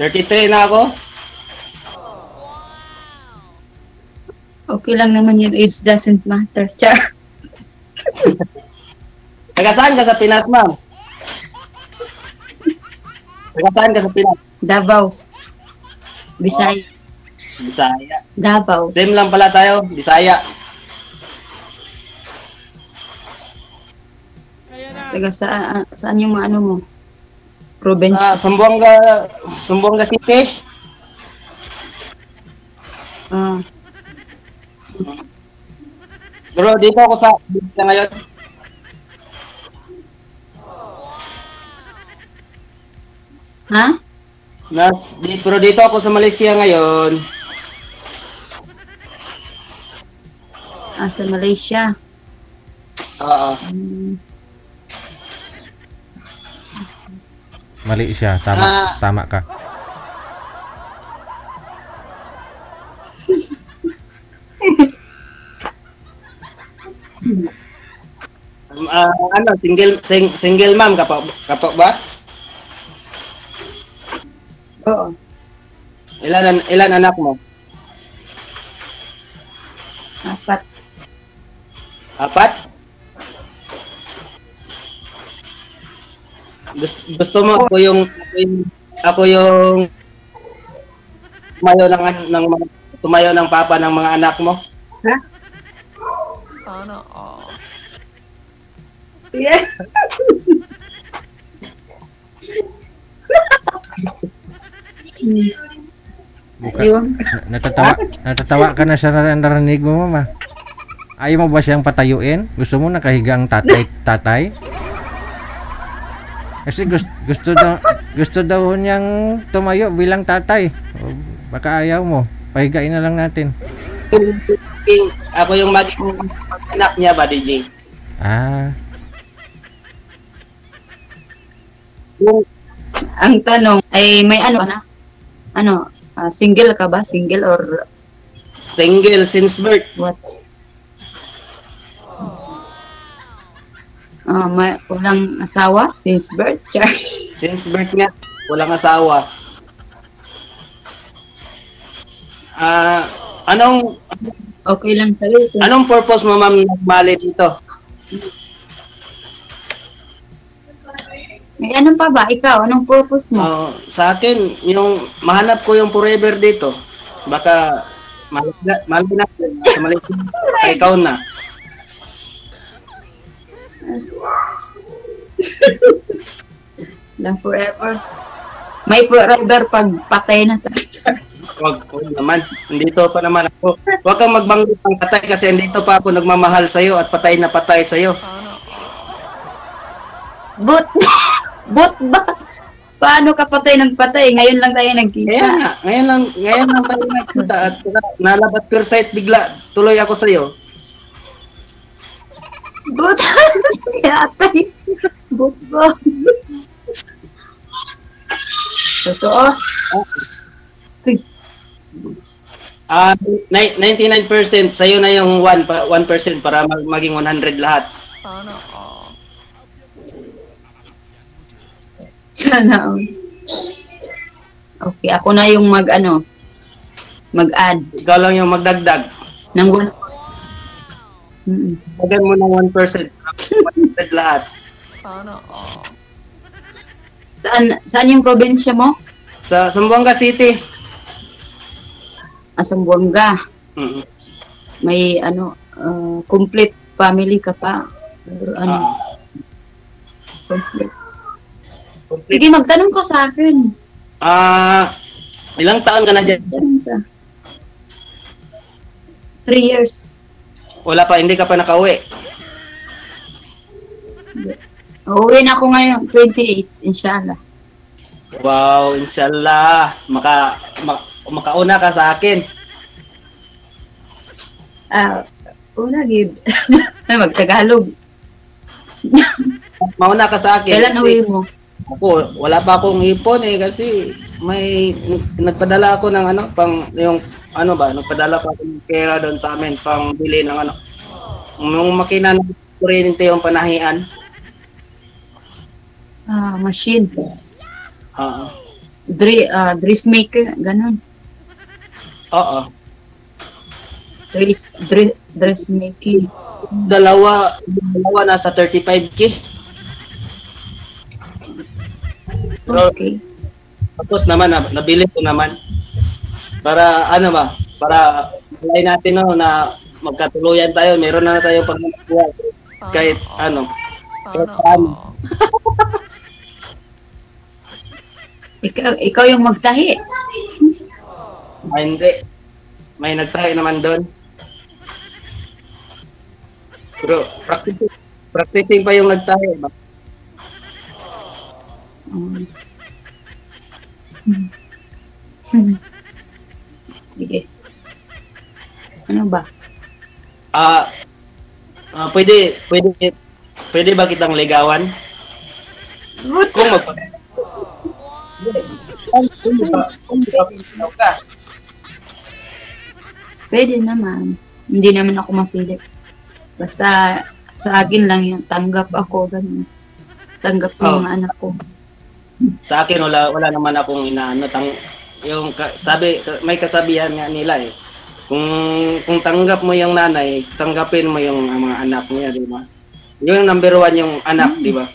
33 na ako. Okay lang naman yun. Age doesn't matter. Char. Taga saan ka sa Pinas, ma'am? Taga saan ka sa Pinas? Davao. Bisaya. Bisaya. Davao. Same lang pala tayo, Bisaya. Taga sa, saan yung ano mo? Province. Sa Sambuanga, Sambuanga City. Ah. Pero dito ako sa dito ngayon. ha? Nas, di, pero dito ako sa Malaysia ngayon. Ah, sa Malaysia. Oo. Hmm. Mali siya. Tama, Ah. tama ka. Um, ah, ano, single sing, single mom ka pa, ka pa ba? Oo. Ilan an- ilan anak mo? Apat. Apat? Gusto, gusto mo ako yung ako yung, tumayo ng ng tumayo ng papa ng mga anak mo? Ha? Sana all. Yeah. Buka. Natatawa, natatawa ka na sa nar- narinig mo, mama. Ayaw mo ba siyang patayuin? Gusto mo nakahigang tatay, tatay? Kasi gusto, gusto daw gusto daw niyang tumayo bilang tatay. O, Baka ayaw mo. Pahigain na lang natin. Ako yung maging anak niya ba, DJ? Ah, Ang tanong ay may ano na? Ano? ah, single ka ba? Single or single since birth. what? Ah, may walang asawa since birth. Char. Since birth nga, walang asawa. Ah, anong Okay lang sa'yo. ito. anong purpose mo ma'am nagmali dito? May ano pa ba? Ikaw, anong purpose mo? Oh, sa akin, yung mahanap ko yung forever dito. Baka mali na, mali na sa ay ikaw na. Lang forever. May forever pag patay na tayo. Wag ko naman. Nandito pa naman ako. Huwag kang magbanggit ng patay kasi nandito pa ako nagmamahal sa'yo at patay na patay sa'yo. But, but ba? Paano ka patay ng patay? Ngayon lang tayo nagkita. Kaya nga, ngayon lang, ngayon lang tayo nagkita at nalabat per sight bigla. Tuloy ako sa'yo. But, atay. But ba? Totoo. Ah, ni- 99% sa'yo na yung 1, pa, 1% para mag- maging 100 lahat. Sana all. Sana. all. Okay, ako na yung mag, ano, mag-add Ikaw lang yung magdagdag. ng one. Mm Dagdag mo ng 1% para maging 100 lahat. Sana all. Saan, saan yung probinsya mo? Sa Zamboanga City. Asambuanga. Mm. May, ano, uh, complete family ka pa. Or, ano, Ah, complete. complete. Sige, magtanong ka sa akin. Ah, ilang taon ka na dyan? Three years. Wala pa, hindi ka pa nakauwi. Uuwi na ako ngayon, 28, inshallah. Wow, inshallah. Maka, ma- makauna ka sa akin. Ah, una, gid. Magtagalog. Mauna ka sa akin. Kailan uwi mo? Ako, wala pa akong ipon eh kasi may nagpadala ako ng ano pang yung ano ba nagpadala pa ng pera doon sa amin pang bili ng ano yung makina ng kuryente yung panahian Ah, machine. Oo. dre, ah, dressmaker, ganun. Oo. Dress, dress, dressmaking. Dalawa, dalawa nasa 35k. Pero- Okay. Tapos naman, nab- nabili ko naman. Para ano ba, para malay natin no, na magkatuluyan tayo, meron na tayo pag Sana kahit all. ano. Sana Ano? Ikaw, ikaw yung magtahi. Ah, hindi. May nagtry naman doon. Pero practicing, practicing pa yung nagtahi. Ba? Um, hmm. Sige. Ano ba? Ah, ah, pwede, pwede, pwede ba kitang ligawan? Magpa... Kung magpa- kung ka. Pwede naman. Hindi naman ako mapili. Basta sa akin lang yung tanggap ako, ganun. Tanggap ng Oh. mga anak ko. Sa akin wala wala naman akong inaano tang yung ka- sabi may kasabihan nga nila eh. Kung kung tanggap mo yung nanay, tanggapin mo yung mga anak niya, di ba? Yung number one yung anak, di ba?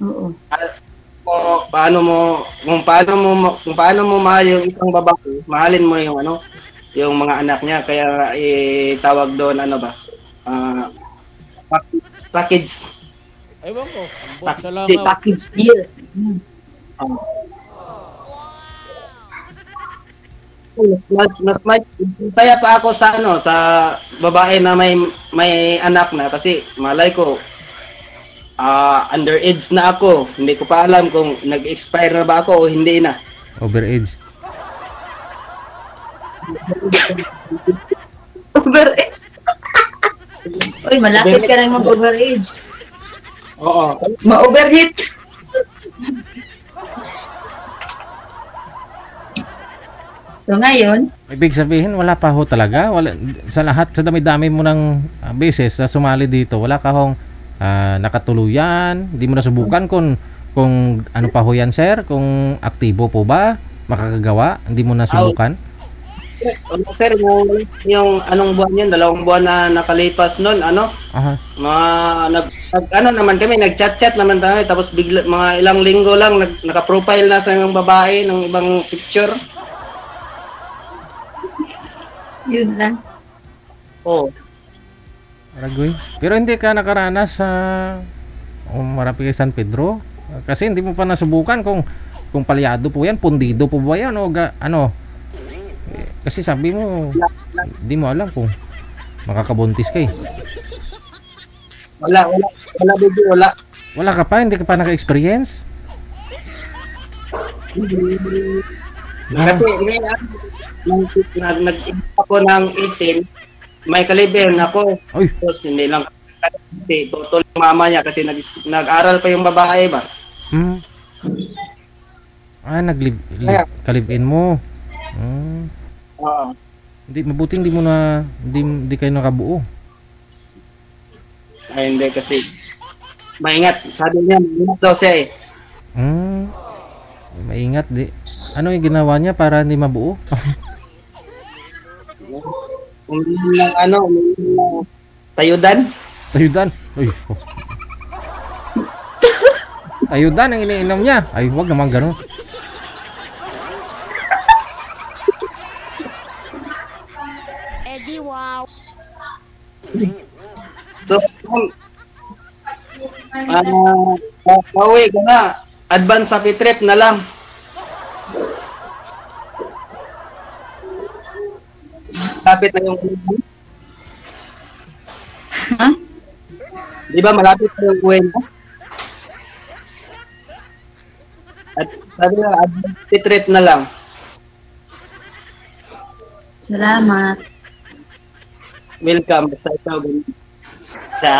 Oo. O paano mo kung paano mo kung paano mo mahal yung isang babae, mahalin mo yung ano, yung mga anak niya kaya eh, tawag doon ano ba? Ah package, package. Ewan ko, ambot Pak- sa di- langaw. Package deal. Hmm. mas mas may saya pa ako sa ano sa babae na may may anak na kasi malay ko ah underage na ako hindi ko pa alam kung nag-expire na ba ako o hindi na Overage. Overage. Uy, malapit ka lang mag-overage. Oo Ma-overheat. So ngayon, Ibig sabihin, wala pa ho talaga. Wala, sa lahat, sa dami-dami mo ng ah, beses na sumali dito, wala ka hong ah, nakatuluyan. Hindi mo nasubukan kung, kung ano pa ho yan, sir? Kung aktibo po ba? Makakagawa? Hindi mo nasubukan? Ano, sir yung, yung anong buwan yun dalawang buwan na nakalipas nun ano Aha. mga nag, nag- ano naman kami nag-chat-chat naman tayo tapos bigla mga ilang linggo lang nag, naka-profile na sa yung babae ng ibang picture yun lang. oh Aragoy. Pero hindi ka nakaranas sa um, Marapi kay San Pedro? Kasi hindi mo pa nasubukan kung kung palyado po yan, pundido po ba yan o ga, ano? Kasi sabi mo, hindi mo alam kung makakabuntis ka eh. wala wala wala baby wala Wala ka pa, hindi ka pa naka-experience? Ah, Kasi may ano, nag, nag, ako ng 18, may kaliben ako. Uy. Tapos hindi lang kasi yung mama niya kasi nag, nag-aral pa yung babae ba. hmm. Ah, nag-live, kalibin mo. Hmm. Oo. Hindi, mabuting hindi mo na, hindi, hindi kayo nakabuo. Ay hindi kasi maingat. Sabi niya, maingat daw siya eh. Hmm. Maingat, di. Ano yung ginawa niya para hindi mabuo? Uminom ng ano, uminom ng tayudan. Tayudan. Uy. Oh. Tayudan ang iniinom niya. Ay, wag naman ganun. So, uh, pauwi ka na. Advance sa trip na lang. Lapit na yung Ha? Di ba malapit na yung uwi mo? At sabi na, advance trip na lang. Salamat. Welcome. Basta ikaw. Sa...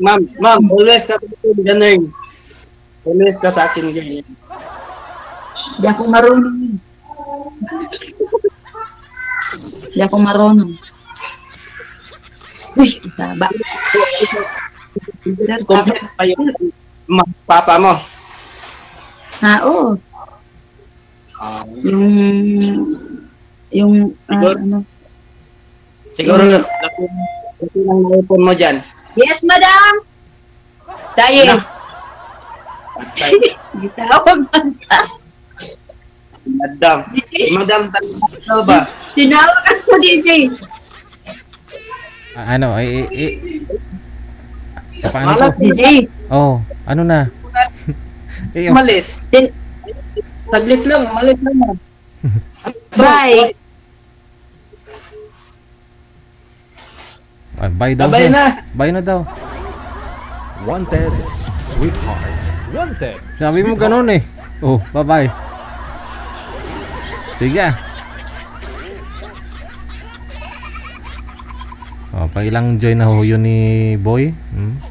Ma'am, ma'am, always ka ganun. Always ka sa akin ganyan. Di ako marunong. Di ako marunong. Uy, saba. Complete pa yung papa mo. Ha, oo. Ah, Yung, yung, ah, Siguro- ano. siguro laki, laki ng naipon mo dyan. Yes, madam! Tayo. Gitawag banta. Madam. Madam, ano ba? Tinawag ako, DJ. Ah, ano, eh, eh, eh. Paano Malat. po? DJ. Oh, ano na? Malis. Tin- Saglit lang, malis lang. Bye. ah, bye daw. Sir. na. Bye na daw. Wanted, sweetheart. Wanted. Sabi mo ganun eh. Oh, bye-bye. Sige. Oh, pa ilang joy na ho yun ni Boy. Hmm?